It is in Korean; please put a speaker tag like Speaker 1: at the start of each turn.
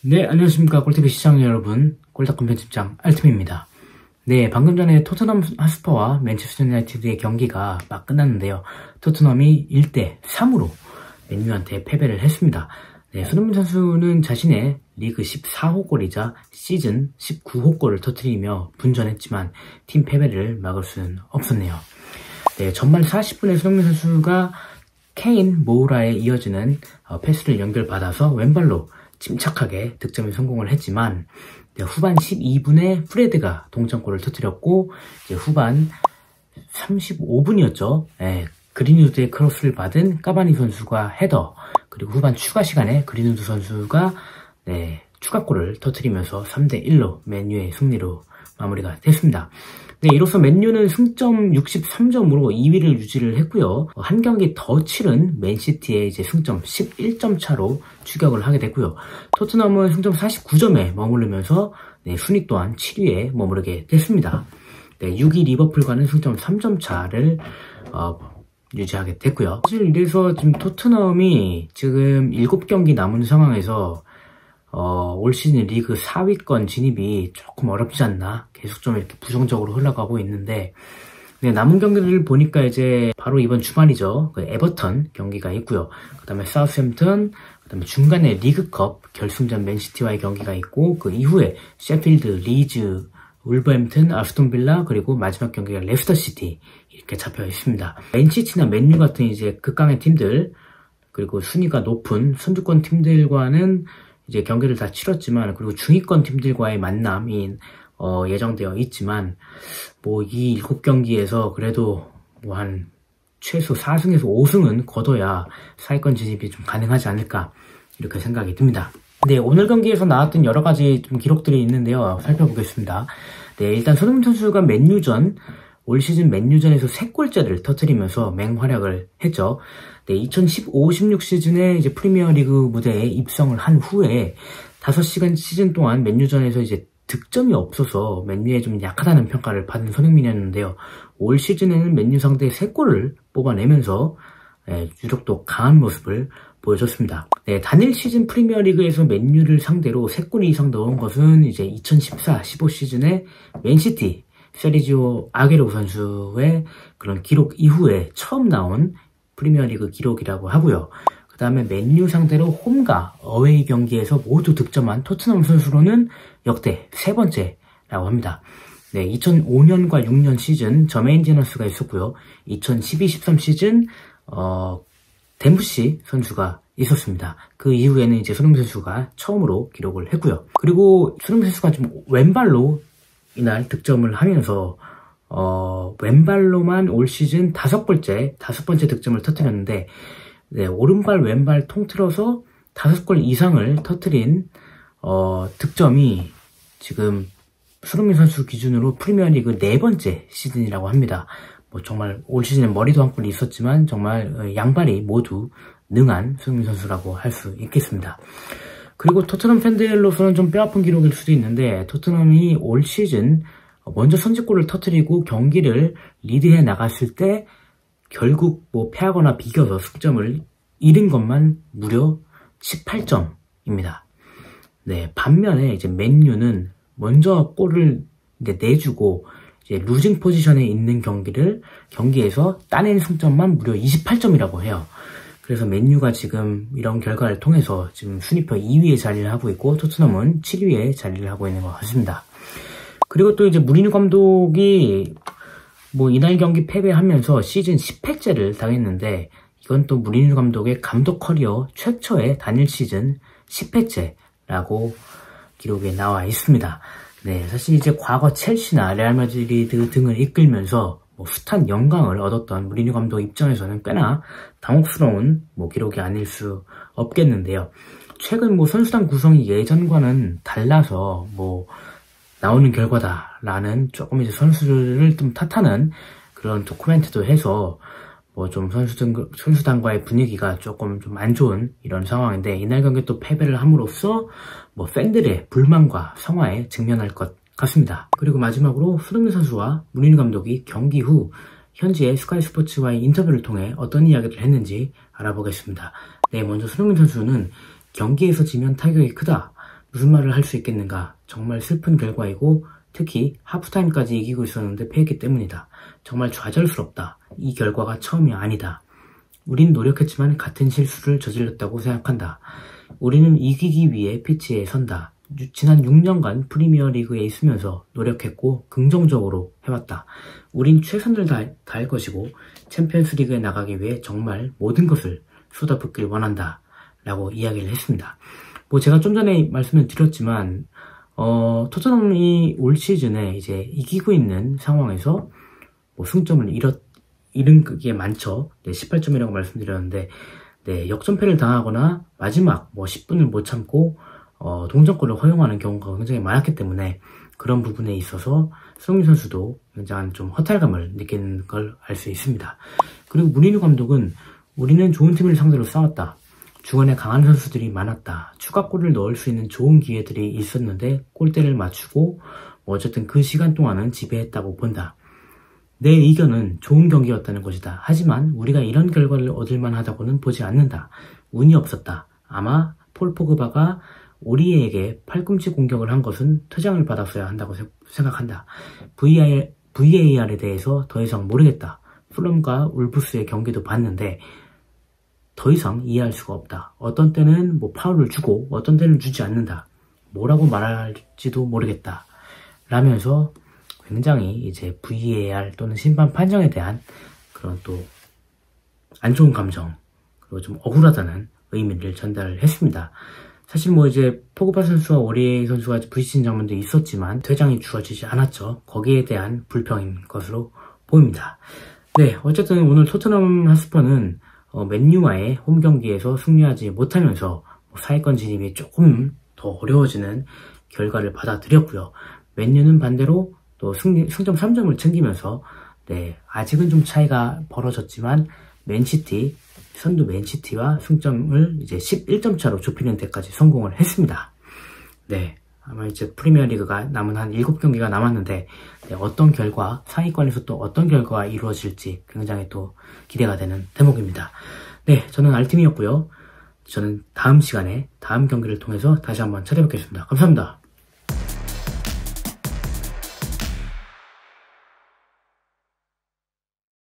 Speaker 1: 네, 안녕하십니까. 골TV 시청자 여러분. 골닷컴 편집장 알트입니다. 네, 방금 전에 토트넘 하스퍼와 맨체스터 유나이티드의 경기가 막 끝났는데요. 토트넘이 1대 3으로 맨유한테 패배를 했습니다. 네, 손흥민 선수는 자신의 리그 14호 골이자 시즌 19호 골을 터뜨리며 분전했지만 팀 패배를 막을 수는 없었네요. 네, 전반 40분에 손흥민 선수가 케인 모우라에 이어지는 어, 패스를 연결받아서 왼발로 침착하게 득점에 성공을 했지만 후반 12분에 프레드가 동점골을 터뜨렸고 후반 35분이었죠. 네, 그린우드의 크로스를 받은 까바니 선수가 헤더 그리고 후반 추가 시간에 그린우드 선수가 네, 추가골을 터뜨리면서 3대1로 맨유의 승리로 마무리가 됐습니다. 네, 이로써 맨유는 승점 63점으로 2위를 유지를 했고요. 한 경기 더 치른 맨시티의 이제 승점 11점 차로 추격을 하게 됐고요. 토트넘은 승점 49점에 머무르면서 네, 순위 또한 7위에 머무르게 됐습니다. 네, 6위 리버풀과는 승점 3점 차를 어, 유지하게 됐고요. 사실 이래서 지금 토트넘이 지금 7경기 남은 상황에서 어, 올 시즌 리그 4위권 진입이 조금 어렵지 않나 계속 좀 이렇게 부정적으로 흘러가고 있는데 네, 남은 경기를 보니까 이제 바로 이번 주말이죠. 그 에버턴 경기가 있고요. 그 다음에 사우스햄튼, 그 다음에 중간에 리그컵 결승전 맨시티와의 경기가 있고 그 이후에 셰필드, 리즈, 울버햄튼, 아스톤빌라 그리고 마지막 경기가 레스터시티 이렇게 잡혀 있습니다. 맨시티나 맨유 같은 이제 극강의 팀들 그리고 순위가 높은 선두권 팀들과는 이제 경기를 다 치렀지만 그리고 중위권 팀들과의 만남이 어, 예정되어 있지만 뭐 이 일곱 경기에서 그래도 뭐 한 최소 4승에서 5승은 거둬야 사위권 진입이 좀 가능하지 않을까 이렇게 생각이 듭니다. 네, 오늘 경기에서 나왔던 여러 가지 좀 기록들이 있는데요. 살펴보겠습니다. 네, 일단 손흥민 선수가 맨유전 올 시즌 맨유전에서 3골째를 터뜨리면서 맹활약을 했죠. 네, 2015-16 시즌에 이제 프리미어리그 무대에 입성을 한 후에 5시간 시즌 동안 맨유전에서 이제 득점이 없어서 맨유에 좀 약하다는 평가를 받은 손흥민이었는데요. 올 시즌에는 맨유 상대 3골을 뽑아내면서 네, 유독 또 강한 모습을 보여줬습니다. 네, 단일 시즌 프리미어리그에서 맨유를 상대로 3골 이상 넣은 것은 이제 2014-15 시즌에 맨시티 세리지오 아게로 선수의 그런 기록 이후에 처음 나온 프리미어리그 기록이라고 하고요. 그 다음에 맨유 상대로 홈과 어웨이 경기에서 모두 득점한 토트넘 선수로는 역대 세 번째라고 합니다. 네, 2005년과 6년 시즌 저메인 제너스가 있었고요. 2012-13 시즌 어, 덴부시 선수가 있었습니다. 그 이후에는 이제 손흥민 선수가 처음으로 기록을 했고요. 그리고 손흥민 선수가 좀 왼발로 이날 득점을 하면서 어, 왼발로만 올 시즌 다섯 번째, 다섯 번째 득점을 터뜨렸는데, 네, 오른발, 왼발 통틀어서 다섯 골 이상을 터뜨린, 어, 득점이 지금 수흥민 선수 기준으로 프리미어리그 네 번째 시즌이라고 합니다. 뭐 정말 올 시즌에 머리도 한 골 있었지만 정말 어, 양발이 모두 능한 수흥민 선수라고 할 수 있겠습니다. 그리고 토트넘 팬들로서는 좀 뼈아픈 기록일 수도 있는데 토트넘이 올 시즌 먼저 선제골을 터뜨리고 경기를 리드해 나갔을 때 결국 뭐 패하거나 비겨서 승점을 잃은 것만 무려 18점입니다. 네, 반면에 이제 맨유는 먼저 골을 내주고 이제 루징 포지션에 있는 경기를 경기에서 따낸 승점만 무려 28점이라고 해요. 그래서 맨유가 지금 이런 결과를 통해서 지금 순위표 2위에 자리를 하고 있고 토트넘은 7위에 자리를 하고 있는 것 같습니다. 그리고 또 이제 무리뉴 감독이 뭐 이날 경기 패배하면서 시즌 10패째를 당했는데 이건 또 무리뉴 감독의 감독 커리어 최초의 단일 시즌 10패째라고 기록에 나와 있습니다. 네, 사실 이제 과거 첼시나 레알 마드리드 등을 이끌면서 뭐 숱한 영광을 얻었던 무리뉴 감독 입장에서는 꽤나 당혹스러운 뭐 기록이 아닐 수 없겠는데요. 최근 뭐 선수단 구성이 예전과는 달라서 뭐 나오는 결과다라는 조금 이제 선수를 좀 탓하는 그런 도코멘트도 해서 뭐 좀 선수단, 선수단과의 분위기가 조금 좀 안 좋은 이런 상황인데 이날 경기 또 패배를 함으로써 뭐 팬들의 불만과 성화에 직면할 것 같습니다. 그리고 마지막으로 수동민 선수와 문인우 감독이 경기 후 현지의 스카이 스포츠와의 인터뷰를 통해 어떤 이야기를 했는지 알아보겠습니다. 네, 먼저 수동민 선수는 경기에서 지면 타격이 크다. 무슨 말을 할 수 있겠는가. 정말 슬픈 결과이고 특히 하프타임까지 이기고 있었는데 패했기 때문이다. 정말 좌절스럽다. 이 결과가 처음이 아니다. 우린 노력했지만 같은 실수를 저질렀다고 생각한다. 우리는 이기기 위해 피치에 선다. 지난 6년간 프리미어 리그에 있으면서 노력했고 긍정적으로 해왔다. 우린 최선을 다할, 것이고 챔피언스 리그에 나가기 위해 정말 모든 것을 쏟아붓길 원한다. 라고 이야기를 했습니다. 뭐 제가 좀 전에 말씀을 드렸지만 어, 토트넘이 올 시즌에 이제 이기고 있는 상황에서 뭐 승점을 잃었, 잃은 게 많죠. 네, 18점이라고 말씀드렸는데, 네, 역전패를 당하거나 마지막 뭐 10분을 못 참고 어, 동점골을 허용하는 경우가 굉장히 많았기 때문에 그런 부분에 있어서 손흥민 선수도 굉장한 좀 허탈감을 느끼는 걸 알 수 있습니다. 그리고 무리뉴 감독은 우리는 좋은 팀을 상대로 싸웠다. 중원에 강한 선수들이 많았다. 추가골을 넣을 수 있는 좋은 기회들이 있었는데 골대를 맞추고 뭐 어쨌든 그 시간 동안은 지배했다고 본다. 내 의견은 좋은 경기였다는 것이다. 하지만 우리가 이런 결과를 얻을 만하다고는 보지 않는다. 운이 없었다. 아마 폴 포그바가 오리에에게 팔꿈치 공격을 한 것은 퇴장을 받았어야 한다고 생각한다. VAR, VAR에 대해서 더 이상 모르겠다. 플럼과 울프스의 경기도 봤는데 더 이상 이해할 수가 없다. 어떤 때는 뭐 파울을 주고 어떤 때는 주지 않는다. 뭐라고 말할지도 모르겠다. 라면서 굉장히 이제 VAR 또는 심판 판정에 대한 그런 또 안 좋은 감정 그리고 좀 억울하다는 의미를 전달을 했습니다. 사실 뭐 이제 포그바 선수와 오리에 선수가 부딪힌 장면도 있었지만 퇴장이 주어지지 않았죠. 거기에 대한 불평인 것으로 보입니다. 네, 어쨌든 오늘 토트넘 하스퍼는 어, 맨유와의 홈 경기에서 승리하지 못하면서 뭐 사회권 진입이 조금 더 어려워지는 결과를 받아들였고요. 맨유는 반대로 또 승리, 승점 3점을 챙기면서 네, 아직은 좀 차이가 벌어졌지만 맨시티 선두 맨시티와 승점을 이제 11점 차로 좁히는 데까지 성공을 했습니다. 네. 아마 이제 프리미어리그가 남은 한 7경기가 남았는데 네, 어떤 결과, 상위권에서 또 어떤 결과가 이루어질지 굉장히 또 기대가 되는 대목입니다. 네, 저는 알팀이었고요. 저는 다음 시간에 다음 경기를 통해서 다시 한번 찾아뵙겠습니다. 감사합니다.